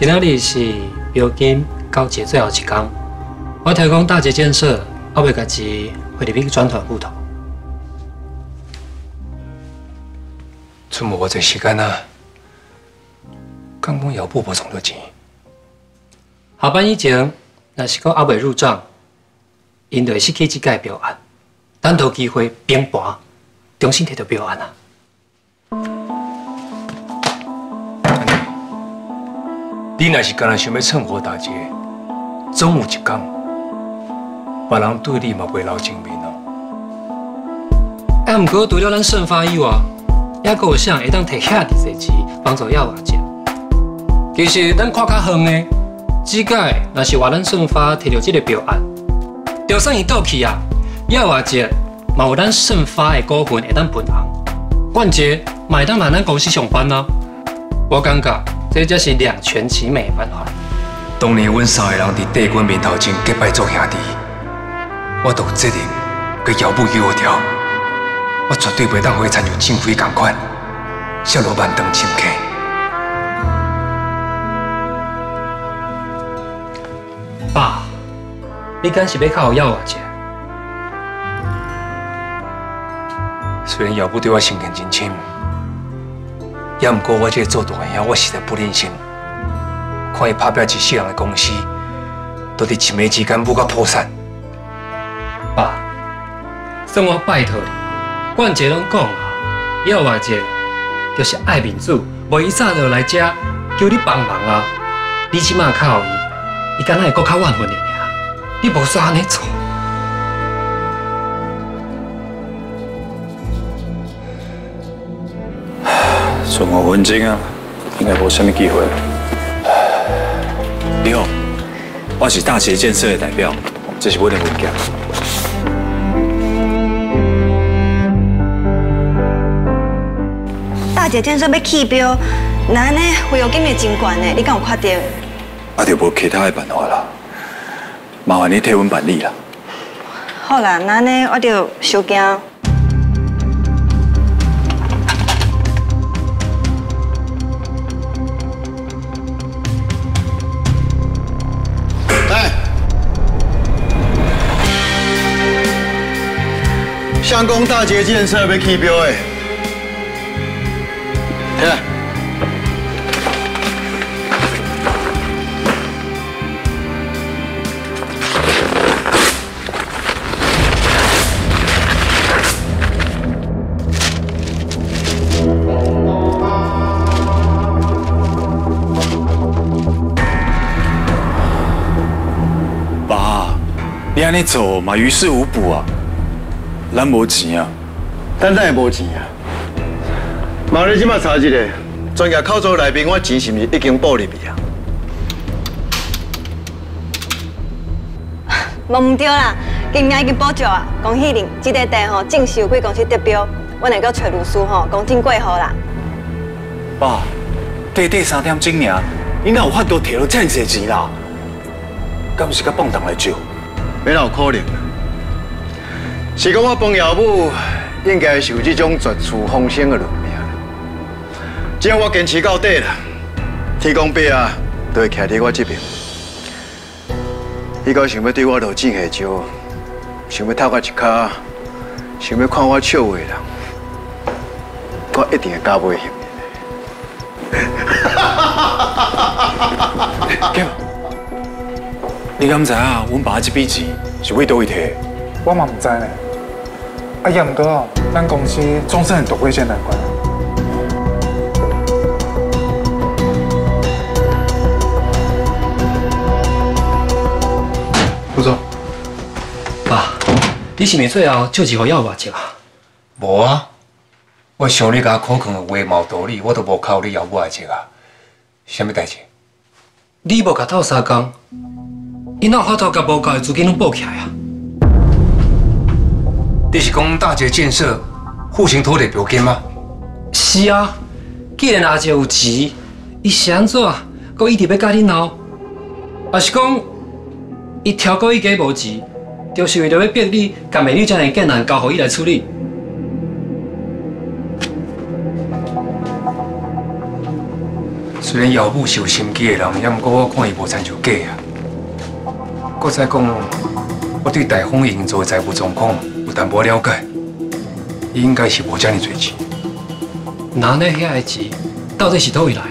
今仔日是标金交接最后一天，我提供大捷建设，后尾家己会入去转团户头。剩无偌济时间啊！刚刚姚布无赚到钱，下班以前，若是讲还未入账，因就会失去这个标案。等到机会平盘，重新摕到标案啊！你若是干那想要趁火打劫，总有一天，别人对你嘛袂留情面哦。啊，毋过除了咱盛发以外，还阁有啥会当摕遐济侪钱帮助耀华姐？其实咱看较远的，只届若是话咱盛发摕到这个标案，就算伊倒去啊，耀华姐嘛有咱盛发的股份会当分红，冠杰嘛会当来咱公司上班啊。我感觉这就是两全其美的办法。当年阮三个人伫帝君面头前结拜做兄弟，我都有责任佮姚母约条，我绝对袂当互伊参像正妃同款，小罗万当亲客。爸，你敢是要靠耀华姐？虽然姚母对我心更真亲。也毋过我即个做大兄，我实在不忍心，看伊拍拼一世人的公司，都伫一暝之间不甲破产。爸，算我拜托你，冠杰拢讲啊，耀华姐就是爱面子，无伊早就来遮叫你帮忙啊。你即马靠伊，伊敢若会搁较怨恨你尔，你无煞安尼做。剩五分钟啊，应该无什么机会。你好，我是大捷建设的代表，这是我的文件。大捷建设要起标，那呢费用金额真悬呢，你敢有看到？啊，就无其他的办法啦，麻烦你替阮办理啦。好啦，那呢我就收惊。相公大捷建设要起标诶，来。爸，你安尼做嘛于事无补啊！咱无钱啊，等等也无钱啊。毛你即马查一下，专业考组内面我钱是毋是已经补入去啊？无唔对啦，今年已经补足啊！恭喜您，这个地吼正式有贵公司得标，我能够找律师吼，公证过好啦。爸，短短三点钟尔，你哪有法度摕到这么侪钱啦？敢不是甲蹦动来借？没有可能。是讲我帮姚母，应该是有这种绝处逢生的论命。只要我坚持到底了，天公伯啊，都会徛在我这边。伊个想要对我落井下石，想要踏我一脚，想要看我笑话人，我一定会加倍还。你敢知啊？阮爸这笔钱是为倒位摕？我嘛唔知呢。啊，杨哥哦，咱公司总是很多危险难关。副总，爸，你是咪最后借一号药吧？借啊？无啊，我想你甲口腔的话毛道理，我都无靠你要我来借啊。什么代志？你无甲斗三工，伊哪有法度甲无够的资金拢补起来啊？你是讲大捷建设户型土地标金吗？是啊，既然阿姐有钱，伊是安怎？搁一直要甲你闹？还是讲伊超过伊家无钱，就是为了要逼你甲美女这样的艰难交互伊来处理？虽然姚母是有心机的人，也毋过我看伊无亲像假啊。搁再讲，我对大丰营造的财务状况有淡薄了解，伊应该是无遮尔多钱。那那遐个钱到底是倒位来的？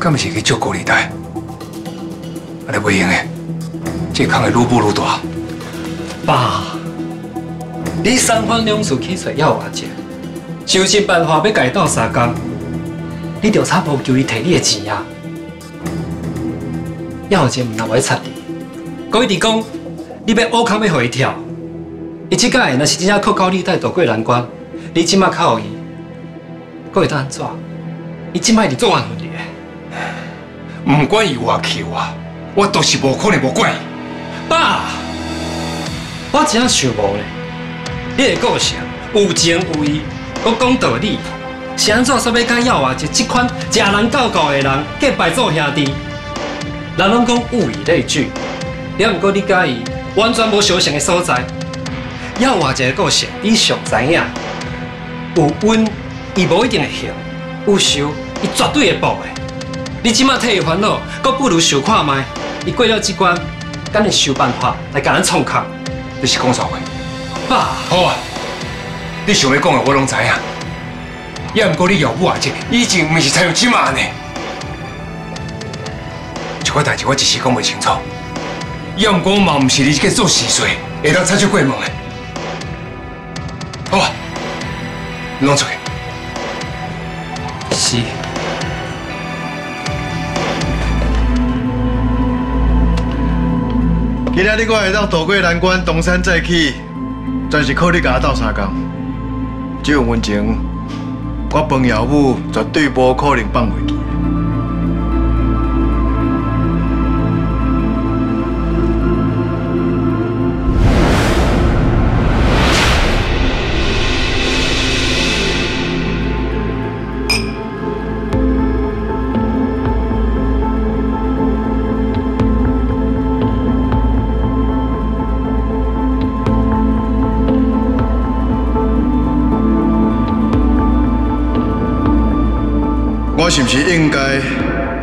敢毋是去借高利贷？安尼袂用的，这坑会愈补愈大。爸，你三番两次去找要我借，想尽办法要改斗三工，你就差无求伊摕你的钱啊！要钱毋若袂插你，讲一直讲你要乌坑要互伊跳，伊即摆若是真正靠高利贷渡过难关，你即摆靠伊，佫会当安怎？伊即摆是做安分的。唔管伊话气我，我都是无可能无管伊。爸，我真想无咧，你的个性有情有义，佮讲道理，是安怎煞要甲耀华一即款食人教教的人皆拜做兄弟？人拢讲物以类聚，了毋过你甲伊完全无相像的所在。要换一个故事，你上知影，有温伊无一定会行，有受伊绝对会报的。你即马替伊烦恼，阁不如想看卖，伊过了这关，敢会想办法来甲咱创空。你是讲啥话？爸，好啊，你想要讲的我拢知影。也毋过你姚母阿姐以前毋是才有即马呢。这块代志我一时讲袂清楚。也毋过我嘛毋是你去做事税，会当插手过门的。好啊，你拢出去。是。今仔日我会当渡过难关，东山再起，全是靠你甲我斗相共。这份恩情，我彭耀武绝对无可能放袂记。我是不是应该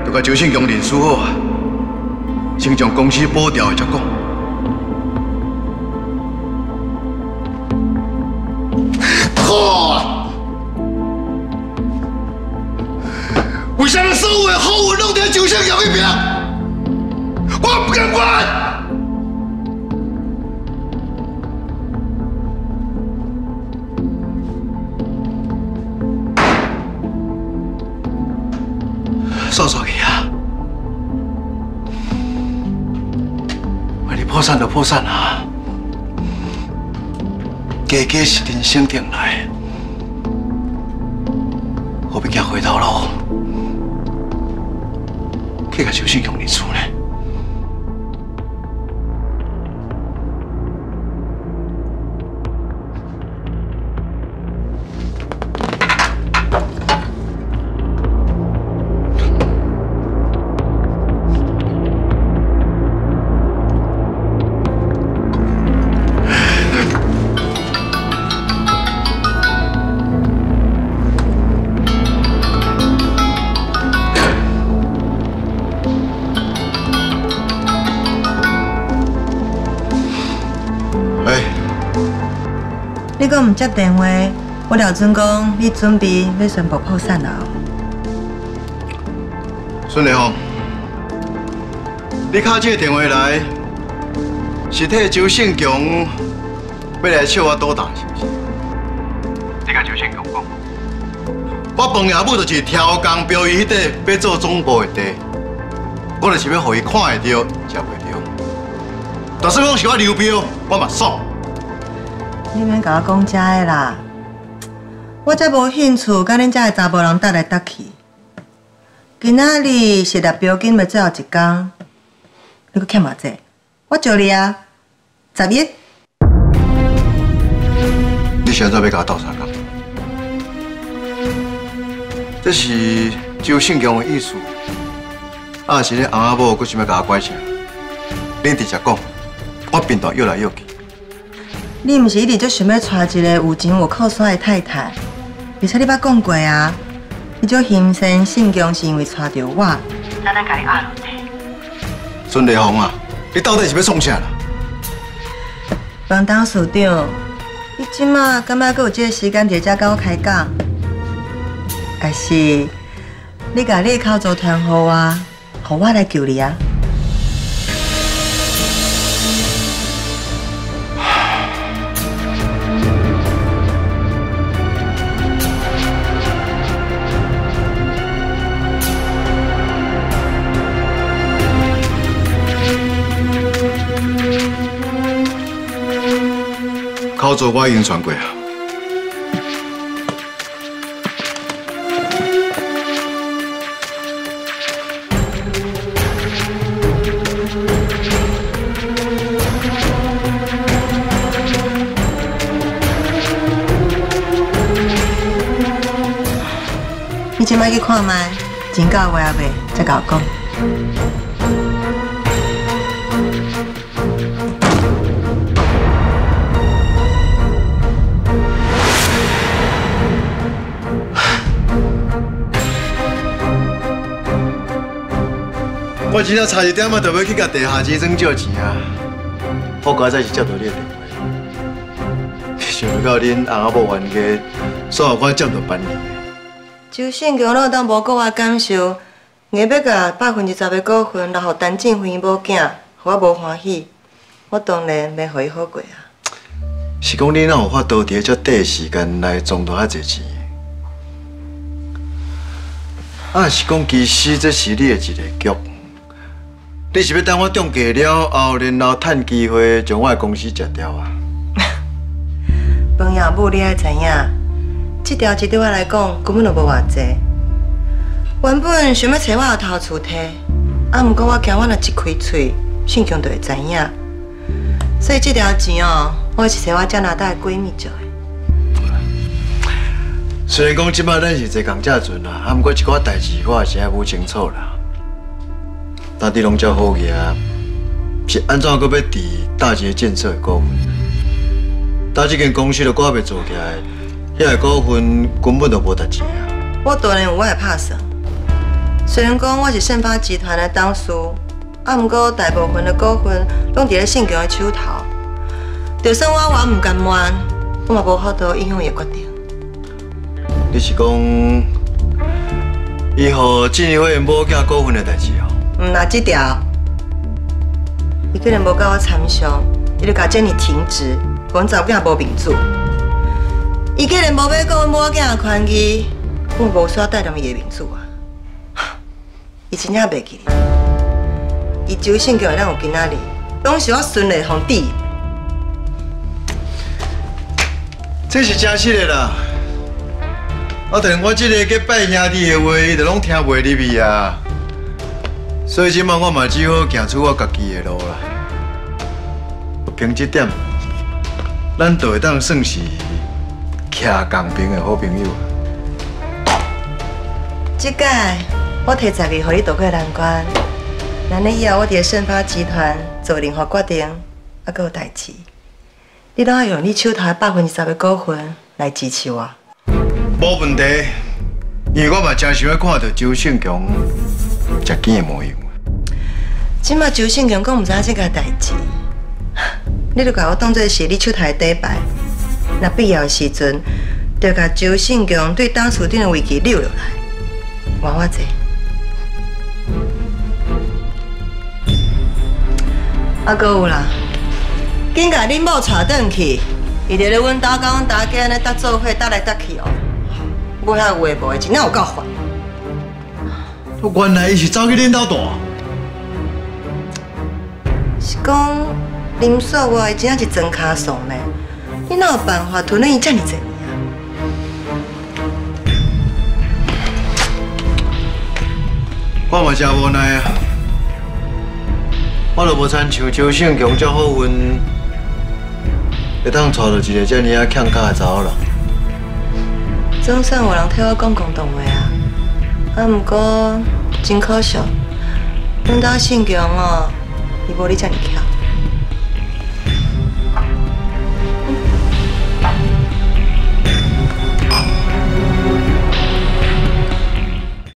就甲周信强认输好啊？先将公司保掉再讲。好！为什么所有的好运拢在周信强那边？我不敢管！说说去啊！为，你破产就破产啊！家家是人生定来，何必惊回头路？去甲周信强认输呢？你阁唔接电话，我廖准讲你准备要宣布破产了。孙立峰，你敲这个电话来，是替周信强要来笑我赌大是不是？你甲周信强讲，我彭爷母就是挑工标伊迄块要做总部的地，我就是要让伊看会到，吃袂到。但是讲是我流标，我嘛爽。你免甲我讲遮的啦，我才无兴趣甲恁遮的查甫人搭来搭去。今仔日是立标金的最后一天，你搁欠偌济？我借你啊，十亿。你现在要甲我斗相共？这是周信强的意思，啊是咧翁仔某，佫想要甲我拐请？恁直接讲，我边段摇来摇去。你毋是一直就想要娶一个有钱有靠山的太太，而且你捌讲过啊，你种心生性强是因为娶着我。孙立峰啊，你到底是要创啥啦？王董事长，你即马敢觉阁有这个时间在遮甲我开讲？还是你甲你的口座传互我，互我来救你啊？口座我已经传过啊。你即摆去看卖，真到月尾再甲我讲。我真正差一点啊，就要去甲地下钱庄借钱啊！我刚才是接到你的电话，想不到恁翁仔某冤家，煞有我接到办理。周信强若当无顾我感受，硬要甲百分之十的股份留互陈静辉某囝，互我无欢喜，我当然免互伊好过啊。是讲你哪有法度伫遮短的时间内赚到遐济钱？啊，是讲其实这是你的一个局，你是要等我中计了后，然后趁机会将我的公司吃掉啊？朋友母，你爱知影，这条钱对我来讲根本就无偌济。原本想要找我后头厝摕，啊，毋过我惊我若一开嘴，信强就会知影。所以这条钱哦，我是找我加拿大的闺蜜做的。虽然讲即摆咱是坐共遮船啦，啊，毋过一寡代志我也是还无清楚啦。大地拢遮好个啊，是安怎搁要伫大捷建设的股份？大这间公司都挂袂做起来，遐个股份根本就无值钱啊！我当然有我的拍算。虽然讲我是盛发集团的董事，啊，毋过大部分的股份拢伫咧信强的手头。就算我话毋甘愿，我嘛无法度影响伊的决定。你是讲以后进议会某囝股份的代志哦？毋那这条，伊可能无甲我参详，伊就甲这年停职，讲查某囝无面子。伊可能无要顾阮某囝的权益，我无需要带动伊的面子啊。伊真正袂记哩，伊周信叫会当有今仔日，拢是我孙丽凤弟。这是真实的啦！啊，但我这个结拜兄弟的话，伊就拢听袂入耳啊。所以即摆我嘛只好行出我家己的路啦。凭这点，咱就会当算是徛共平的好朋友。即届我提十个，互你渡过难关。那你以后我伫盛发集团做任何决定，啊，搁有代志，你拢要用你手头的百分之十的股份来支持我。无问题，因为我嘛真想要看到周胜强食见的模样。即马周信强讲毋知影即个代志，你著甲我当做是你手头的底牌。若必要的时阵，著甲周信强对当事长的危机留落来，还我者。啊，搁有啦，紧甲恁某带转去，伊就咧阮兜甲阮大家安尼搭做伙，搭来搭去哦。我遐有话无的，真正有够烦。原来伊是走去恁兜住。是讲林锁我的真正是真卡怂呢，你哪有办法吞了伊遮尔济年啊？我嘛真无奈啊！我都无参像周胜强遮好运，会当娶到一个遮尔啊强家的查某人。总算有人替我讲广东话啊！啊，毋过真可惜，阮兜信强哦，伊无你遮尔巧。